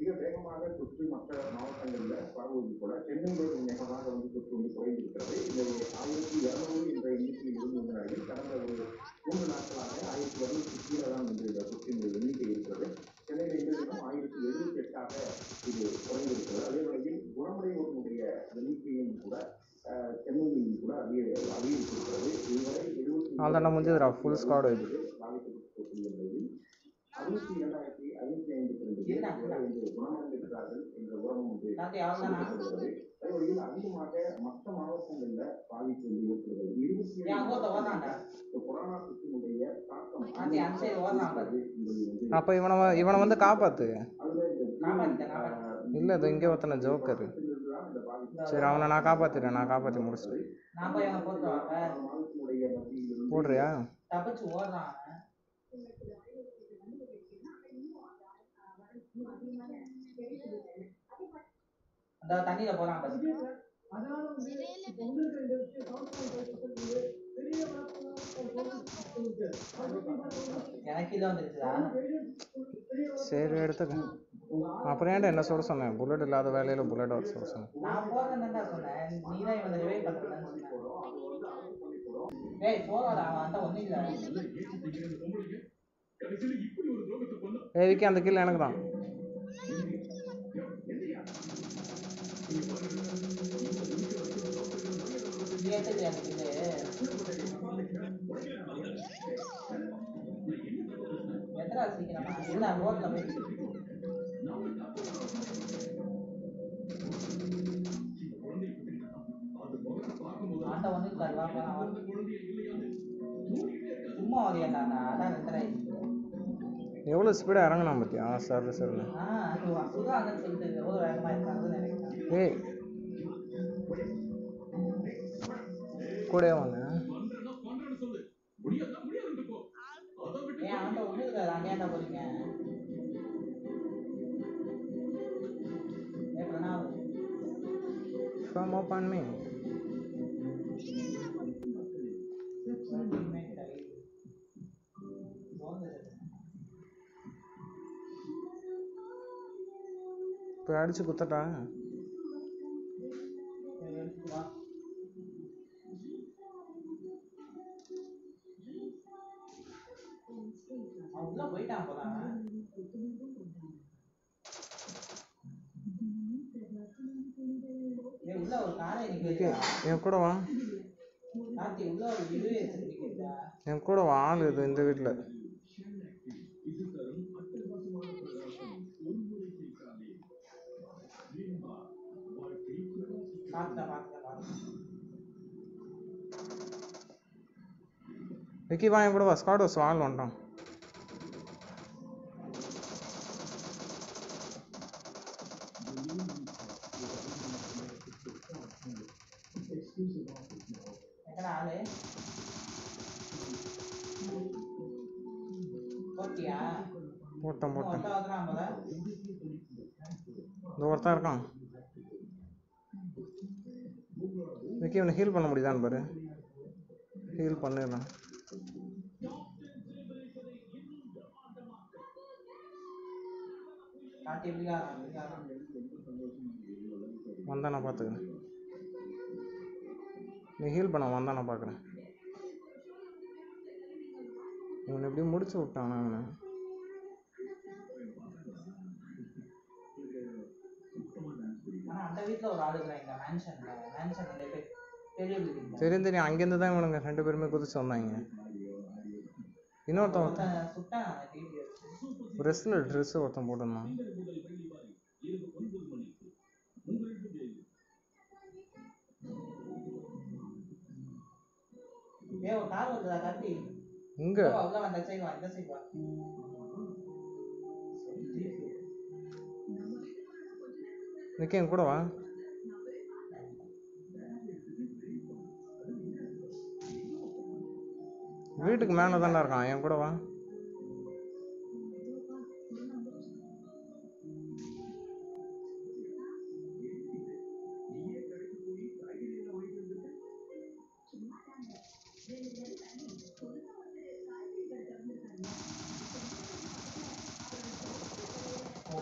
மிக வேகமாக தொற்று மற்ற மாவட்டங்களில் பரவுவது போல சென்னையில் வேகமாக வந்து தொற்று வந்து குறைந்திருக்கிறது. இந்த ஆயிரத்தி இருநூறு என்ற எண்ணிக்கையில் இருந்து வந்த நிலையில் கடந்த ஒரு மூன்று நாட்களாக ஆயிரத்தி இருநூறுக்கு கீழே தான் வந்து இந்த தொற்றின் எண்ணிக்கை இருக்கிறது. சென்னையில் இந்த தினம் ஆயிரத்தி எழுபத்தி எட்டாக இது குறைந்திருக்கிறது. அதே வேளையில் குணமடைவோருடைய எண்ணிக்கையும் கூட சென்னையில் கூட அதிக அதிகரித்திருக்கிறது. இதுவரை எழுபத்தி அவ்வளோதாண்டா முடிஞ்சதுடா ஃபுல் ஸ்குவாடு பாதிக்கப்பட்டிருக்கக்கூடிய நிலையில் அறுபத்தி இரண்டாயிரத்தி ஐநூத்தி ஐம்பத்தி ரெண்டு பேர் என்ற உரமும் அதிகமாக மற்ற மாவட்டங்கள்ல பாதிப்பு வந்து ஏற்படுகிறது. இருபத்தி கொரோனா தொற்றினுடைய தாக்கம் அப்போ இவனை இவனை வந்து காப்பாத்து. காப்பாத்திட்டேன் காப்பாத்திட்டேன் இல்லை இது இங்கே ஒருத்தனை ஜோக்கர். சரி அவனை நான் காப்பாற்றிட்டேன் நான் காப்பாற்றி முடிச்சிட்டேன் போடுறியா? தப்பிச்சு ஓடுறான் அவன். அந்த தண்ணியில போறான் எனக்கு இது வந்துருச்சுடா சரி. எடுத்துக்க. அப்புறம் ஏன்டா என்ன சொல்ல சொன்னேன்? புல்லட் இல்லாத வேலையில் புல்லட் வர சொல்ல சொன்னேன். நான் போறேன்னு தான் சொன்னேன். நீ தான் இவனை ரிவைவ் பண்றேன்னு சொன்னேன். ஏய் போகாத அவன் அந்த இல்லை. ஏய் விக்கி அந்த கீழே எனக்கு தான். இல்லை ரோட்ல ஆட்ட வந்து சும்மா வரையாண்டா அதான் ரெண்டரை எவ்வளோ ஸ்பீடாக இறங்கினான் பார்த்தியா சரி சரி ஆ ஏ பிரணாவ் From open me. போய் அடிச்சு குத்தட்டா? உள்ள போயிட்டான். ஏய், உள்ள ஒரு காரை என் கூட வா. உள்ள ஒரு என் கூட வா ஆள் இது இந்த வீட்டில் விக்கி வா என் கூட வா. ஸ்காட் ஹவுஸ் ஆள் வந்துட்டான் எங்கடா போட்டியா போட்டேன் போட்டேன் இந்த ஒருத்தன் இருக்கான். விக்கி இவனை ஹீல் பண்ண முடியுதான்னு பாரு. ஹீல் பண்ணிடலாம். கார்த்தி விழுகாதான் வந்தா நான் பார்த்துக்கிறேன் நீ ஹீல் பண்ண வந்தா நான் பார்க்குறேன். இவனை எப்படி முடிச்சு விட்டான் அவனை ஆனா அந்த வீட்ல ஒரு ஆளு இருக்கிறான் இந்த மேன்ஷன்ல மேன்ஷன் அந்த பெ- பெரிய பில்டிங் தெரியும் தெரியும் அங்கேருந்து தான் இவனுங்க ரெண்டு பேருமே குதிச்சு வந்தாங்க. இன்னொருத்தன் ட்ரெஸ்ஸில் ட்ரெஸ்ஸு ஒருத்தன் போட்டிருந்தான். ஒரு கார் வருதா கார்த்தி இங்கே உள்ள வந்த சைடு வா இந்த சைடு வா நிற்க என் கூட வா வீட்டுக்கு மேலே தானே இருக்கான் என் கூட வா.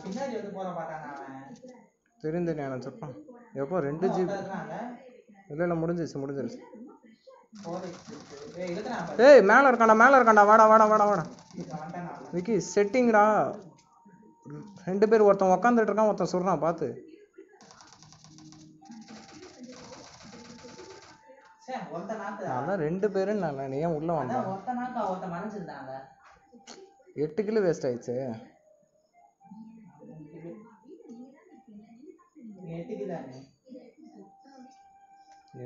பின்னாடி வந்து போற எப்போ? ரெண்டு ஜிபி இல்லை இல்லை முடிஞ்சிருச்சு முடிஞ்சிருச்சு. ஏய் மேலே இருக்காண்டா மேலே இருக்காண்டா வாடா வாடா வாடா வாடா. விக்கி செட்டிங்டா ரெண்டு பேர் ஒருத்தன் உக்காந்துட்டு இருக்கான் ஒருத்தன் சொல்கிறான் பார்த்து அதான் ரெண்டு பேரும் நான் நீ ஏன் உள்ளே வந்தேன் அதான் ஒருத்த நாக்கு ஒருத்த மறைஞ்சிருந்தாங்க. எட்டு கிலோ வேஸ்ட் ஆயிடுச்சு.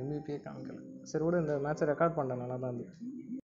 எம்பிபியே காமிக்கல. சரி விடு இந்த மேட்சை ரெக்கார்ட் பண்ணிட்டேன் நல்லா தான் இருந்துச்சு.